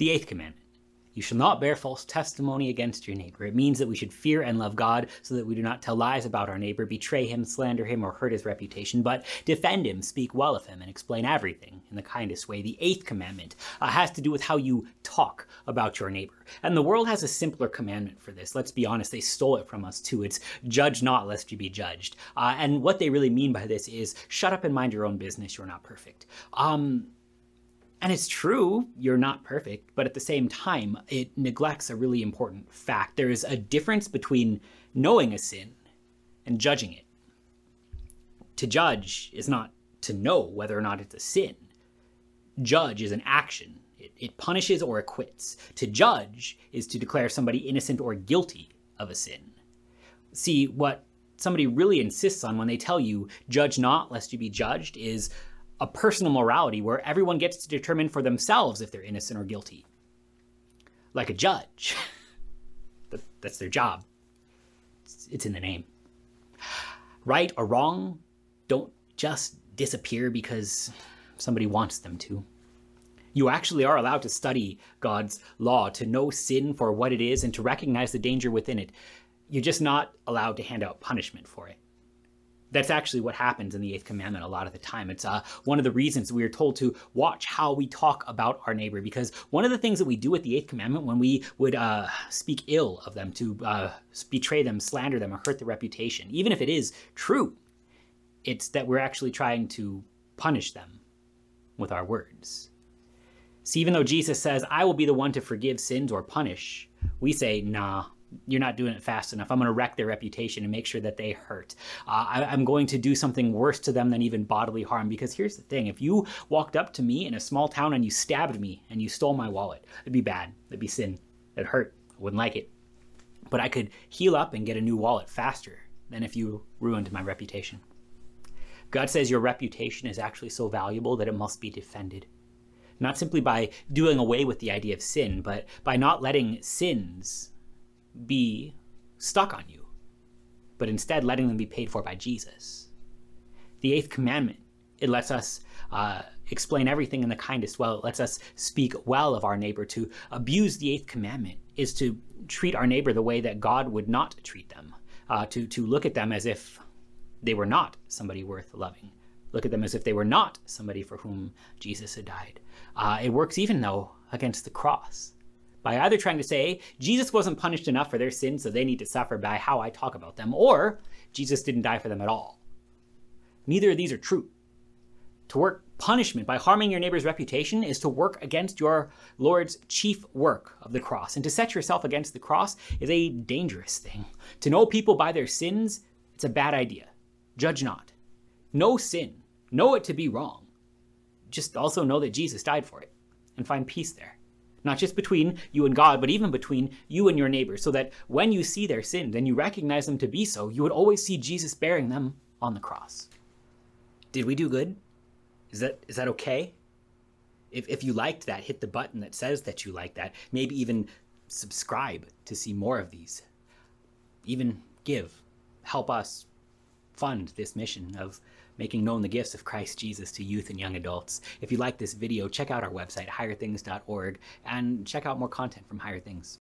The eighth commandment. You shall not bear false testimony against your neighbor. It means that we should fear and love God so that we do not tell lies about our neighbor, betray him, slander him, or hurt his reputation, but defend him, speak well of him, and explain everything in the kindest way. The eighth commandment uh, has to do with how you talk about your neighbor. And the world has a simpler commandment for this. Let's be honest, they stole it from us too. It's judge not lest you be judged. Uh, and what they really mean by this is shut up and mind your own business. You're not perfect. Um, and it's true, you're not perfect, but at the same time, it neglects a really important fact. There is a difference between knowing a sin and judging it. To judge is not to know whether or not it's a sin. Judge is an action, it, it punishes or acquits. To judge is to declare somebody innocent or guilty of a sin. See, what somebody really insists on when they tell you, judge not lest you be judged, is a personal morality where everyone gets to determine for themselves if they're innocent or guilty. Like a judge. that's their job. It's, in the name. Right or wrong don't just disappear because somebody wants them to. You actually are allowed to study God's law, to know sin for what it is, and to recognize the danger within it. You're just not allowed to hand out punishment for it that's actually what happens in the eighth commandment a lot of the time. It's uh, one of the reasons we are told to watch how we talk about our neighbor because one of the things that we do with the eighth commandment when we would uh, speak ill of them to uh, betray them slander them or hurt their reputation even if it is true it's that we're actually trying to punish them with our words. See even though jesus says i will be the one to forgive sins or punish we say nah you're not doing it fast enough. I'm going to wreck their reputation and make sure that they hurt. Uh, I, am going to do something worse to them than even bodily harm. Because here's the thing if you walked up to me in a small town and you stabbed me and you stole my wallet, it'd be bad. It'd be sin. It'd hurt. I wouldn't like it. But I could heal up and get a new wallet faster than if you ruined my reputation. God says your reputation is actually so valuable that it must be defended. Not simply by doing away with the idea of sin, but by not letting sins be stuck on you, but instead letting them be paid for by Jesus. The eighth commandment, it lets us uh, explain everything in the kindest well. It lets us speak well of our neighbor. To abuse the eighth commandment is to treat our neighbor the way that God would not treat them, uh, to, to look at them as if they were not somebody worth loving. Look at them as if they were not somebody for whom Jesus had died. Uh, it works even though against the cross by either trying to say Jesus wasn't punished enough for their sins, so they need to suffer by how I talk about them, or Jesus didn't die for them at all. Neither of these are true. To work punishment by harming your neighbor's reputation is to work against your Lord's chief work of the cross. And to set yourself against the cross is a dangerous thing. To know people by their sins, it's a bad idea. Judge not. Know sin. Know it to be wrong. Just also know that Jesus died for it and find peace there not just between you and God, but even between you and your neighbor, so that when you see their sins and you recognize them to be so, you would always see Jesus bearing them on the cross. Did we do good? Is that is that okay? If if you liked that, hit the button that says that you like that. Maybe even subscribe to see more of these. Even give, help us fund this mission of making known the gifts of Christ Jesus to youth and young adults. If you like this video, check out our website, higherthings.org, and check out more content from Higher Things.